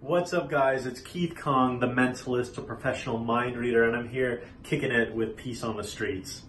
What's up, guys? It's Keith Kong, the mentalist, a professional mind reader, and I'm here kicking it with Peace on the Streets.